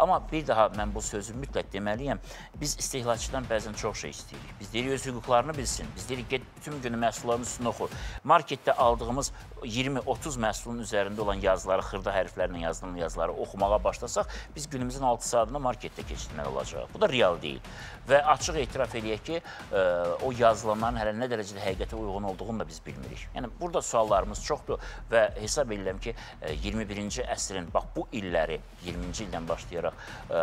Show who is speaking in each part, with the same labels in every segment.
Speaker 1: Amma bir daha mən bu sözü mütləq deməliyəm. Biz istehlakçıdan bəzən çox şey istəyirik. Biz deyirik öz hüquqlarını bilsin. Biz deyirik get bütün günü məhsulların üstünü oxu. Marketdə aldığımız 20-30 məhsulun üzərində olan yazıları, xırda hərflərlə yazılan yazıları oxumağa başlasaq, biz günümüzün 6 saatını marketdə keçirməli olacağıq. Bu da real deyil. Və açıq etiraf eləyək ki, ə, o yazılanların hələ nə dərəcədə həqiqətə uyğun olduğunu da biz bilmirik. Yəni burada suallarımız çoxdur və hesab edirəm ki, ə, 21-ci əsrin bax bu illəri 20-ci ildən başlayaraq ə,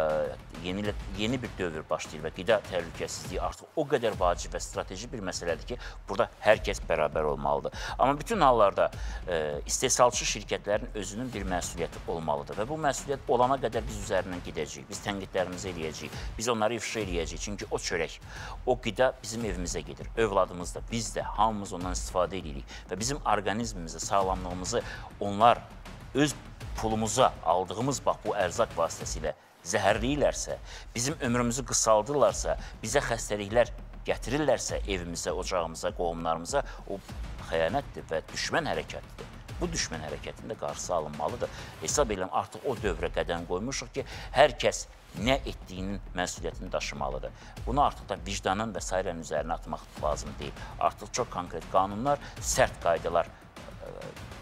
Speaker 1: yeni ilə- yeni bir dövr başlayır və qida təhlükəsizliyi artıq o qədər vacib və strateji bir məsələdir ki, burada hər kəs bərabər olmalıdır. Amma bütün hallarda ə, istehsalçı şirkətlərin özünün bir məsuliyyəti olmalıdır və bu məsuliyyət olana qədər biz üzərindən gedəcəyik. Biz tənqidlərimizi eləyəcəyik. Biz onları ifşa eləyəcəyik. Çünki o çörək, o qida bizim evimizə gedir. Övladımız da, biz də hamımız ondan istifadə edirik və bizim orqanizmimizi, sağlamlığımızı onlar öz pulumuza aldığımız bax bu ərzaq vasitəsilə zəhərləyirlərsə, bizim ömrümüzü qısaldırlarsa, bizə xəstəliklər gətirirlərsə evimizə, ocağımıza, qohumlarımıza, o xəyanətdir və düşmən hərəkətidir. Bu düşmən hərəkətinin də qarşısı alınmalıdır. Hesab edirəm artıq o dövrə qədəm qoymuşuq ki, hər kəs nə etdiyinin məsuliyyətini daşımalıdır. Bunu artıq da vicdanın və sairənin üzərinə atmaq lazım deyil. Artıq çox konkret qanunlar, sərt qaydalar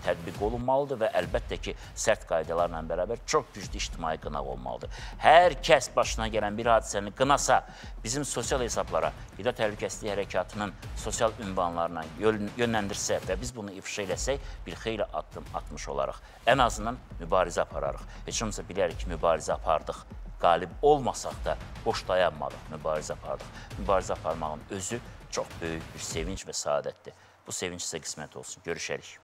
Speaker 1: tətbiq olunmalıdır və əlbəttə ki, sərt qaydalarla bərabər çox güclü ictimai qınaq olmalıdır. Hər kəs başına gələn bir hadisəni qınasa, bizim sosial hesablara, qida təhlükəsizliyi hərəkatının sosial ünvanlarına yön- yönləndirsə və biz bunu ifşa eləsək, bir xeyli addım atmış olarıq. Ən azından mübarizə apararıq. Heç olmasa bilərik ki, mübarizə apardıq. Qalib olmasaq da boş dayanmadıq, mübarizə apardıq. Mübarizə aparmağın özü çox böyük bir sevinc və saadətdir. Bu sevinc sizə qismət olsun. Görüşərik.